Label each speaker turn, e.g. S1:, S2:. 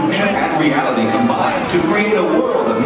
S1: illusion and reality combine to create a world